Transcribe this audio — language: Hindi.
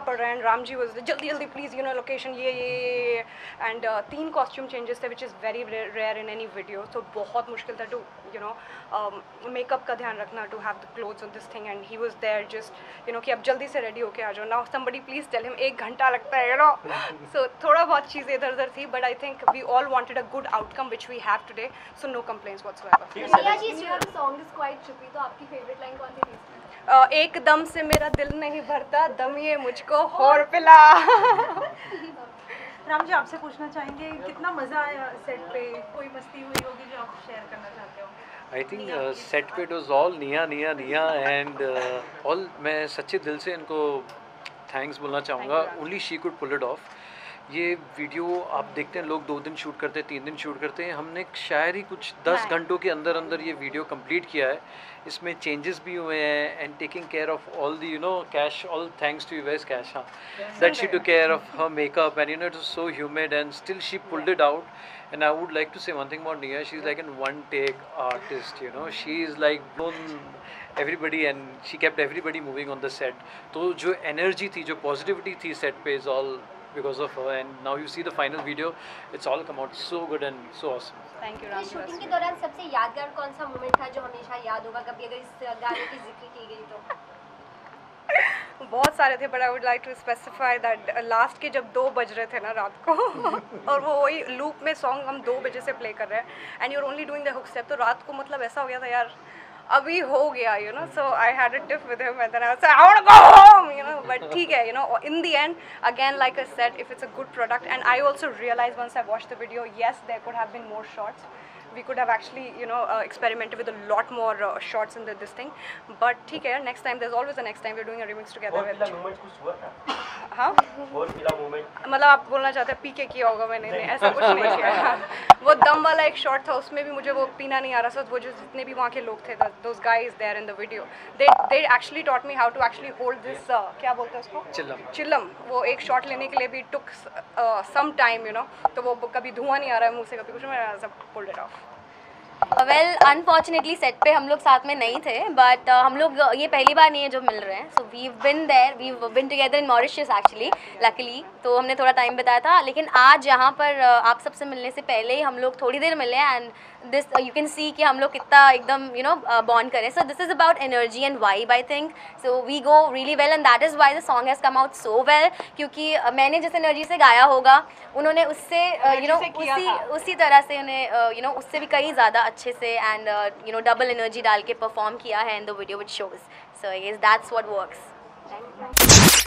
पढ़ रहे हैं। राम जी वॉज़ जल्दी जल्दी प्लीज़ यू नो लोकेशन ये ये ये एंड तीन कॉस्ट्यूम चेंजेस थे which is very rare in any video तो बहुत मुश्किल था टू यू नो मेकअप का ध्यान रखना to have the clothes on this thing and he was there just you know कि अब जल्दी से रेडी होके आ जाओ। Now somebody please tell him एक घंटा लगता है यू नो सो थोड़ा बहुत चीज़ें इधर उधर थी but I think we all wanted a good outcome which we have today. So no complaints whatsoever. निया जी your song is तो आपकी favorite line कौन सी थी uh, एकदम से मेरा दिल नहीं भरता दम ये मुझको और पिला। राम जी आपसे पूछना चाहेंगे कितना मज़ा आया सेट पे? कोई मस्ती हुई होगी जो आप शेयर करना चाहते हो? आई थिंक सेट पे इट वॉज़ ऑल निया निया निया एंड ऑल मैं सच्चे दिल से इनको थैंक्स बोलना चाहूँगा। Only she could pull it off ये वीडियो आप देखते हैं लोग दो दिन शूट करते हैं तीन दिन शूट करते हैं। हमने शायद ही कुछ दस घंटों के अंदर अंदर ये वीडियो कंप्लीट किया है। इसमें चेंजेस भी हुए हैं and taking care of all the no cash all thanks to you use cash हाँ। That she to care of her makeup and you know it so humid and still she pulled it out and I would like to say one thing about near she is like an one tech artist you know she is like bone everybody and she kept everybody moving on the set. तो जो energy थी जो positivity थी set पे is all because of her and now you see the final video. It's all come out so good and so awesome. Thank you Ram shooting के दौरान सबसे यादगार कौन सा मोमेंट था जो हमेशा याद होगा? कभी अगर इस गाने की ज़िक्र की गई तो। बहुत सारे थे but I would like to specify that last के जब दो बज रहे थे ना रात को और वो वही लूप में सॉन्ग हम दो बजे से प्ले कर रहे हैं and you're only doing the hook step तो रात को मतलब ऐसा हो गया था यार अभी हो गया you know so I had a tip with him and then I was I want go home you know but ठीक है you know in the end again like I said if it's a good product and I also realise once I watch the video yes, there could have been more shots we could have actually you know uh, experimented with a lot more uh, shots in the, this thing. But ठीक है next time there's always a next time we're doing a remix together और with पिला मोमेंट कुछ हुआ था? हाँ? और पिला मोमेंट मतलब आप बोलना चाहते हैं पी के किया होगा मैंने नहीं। ऐसा कुछ नहीं किया। वो दम वाला एक शॉट था उसमें भी मुझे वो पीना नहीं आ रहा था वो जो जितने भी वहाँ के लोग थे guys there in the video they they actually taught me how to actually hold this क्या बोलते हैं उसको? चिल्लम। चिल्लम। वो एक शॉट लेने के लिए भी took some time you know तो वो कभी धुआँ नहीं आ रहा है मुँह से कभी कुछ मैं सब pulled it off well unfortunately set पे हम लोग साथ में नहीं थे बट uh, हम लोग ये पहली बार नहीं है जो मिल रहे हैं। So we been there we been together in Mauritius actually luckily तो हमने थोड़ा टाइम बताया था लेकिन आज यहाँ पर uh, आप सबसे मिलने से पहले ही हम लोग थोड़ी देर मिले and this you can see कि हम लोग कितना एकदम यू नो बॉन्ड करें। So this is about energy and vibe I think so we go really well and that is why the song has come out so well क्योंकि uh, मैंने जिस एनर्जी से गाया होगा उन्होंने उससे यू uh, नो से किया उसी उसी तरह से उन्हें यू नो उससे भी कई ज़्यादा अच्छे से and you know double energy डाल के परफॉर्म किया है in the video which shows so is that's what works